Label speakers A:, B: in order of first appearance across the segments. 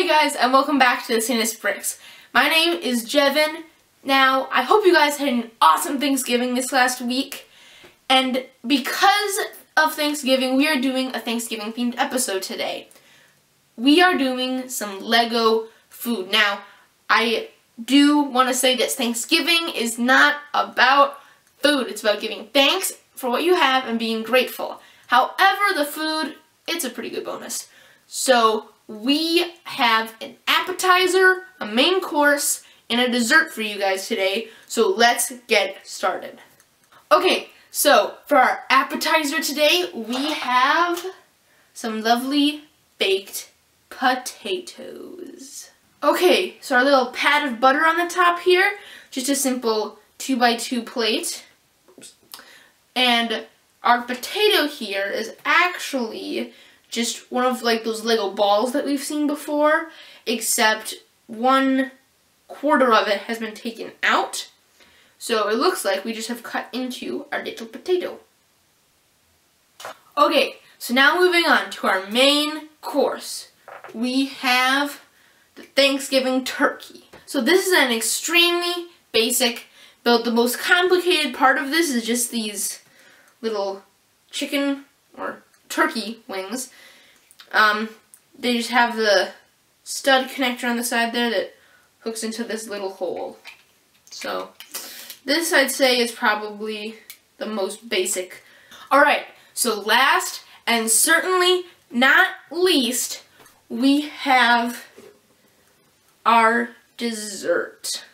A: Hey guys, and welcome back to the Sannes Bricks. My name is Jevin. Now, I hope you guys had an awesome Thanksgiving this last week. And because of Thanksgiving, we are doing a Thanksgiving themed episode today. We are doing some Lego food. Now, I do want to say that Thanksgiving is not about food. It's about giving thanks for what you have and being grateful. However, the food, it's a pretty good bonus. So we have an appetizer, a main course, and a dessert for you guys today. So let's get started. Okay, so for our appetizer today, we have some lovely baked potatoes. Okay, so our little pat of butter on the top here, just a simple 2 by 2 plate. And our potato here is actually just one of like those Lego balls that we've seen before, except one quarter of it has been taken out. So it looks like we just have cut into our little potato. Okay, so now moving on to our main course. We have the Thanksgiving turkey. So this is an extremely basic build. The most complicated part of this is just these little chicken or turkey wings. Um, they just have the stud connector on the side there that hooks into this little hole. So this I'd say is probably the most basic. Alright, so last and certainly not least, we have our dessert.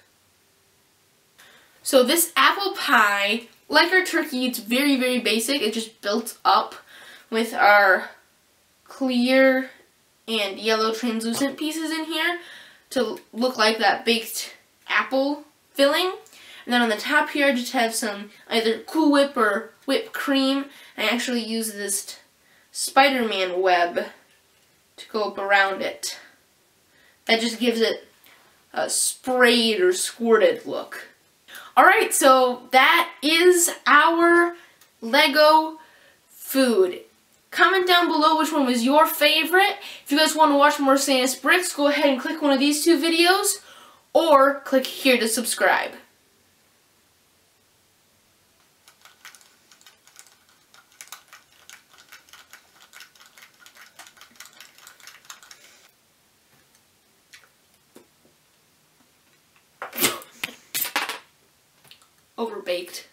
A: So this apple pie, like our turkey, it's very, very basic. It just built up with our clear and yellow translucent pieces in here to look like that baked apple filling. And then on the top here I just have some either Cool Whip or whipped cream. I actually use this Spider-Man web to go up around it. That just gives it a sprayed or squirted look. Alright, so that is our Lego food. Comment down below which one was your favorite. If you guys want to watch more Sannes Bricks, go ahead and click one of these two videos, or click here to subscribe. Overbaked.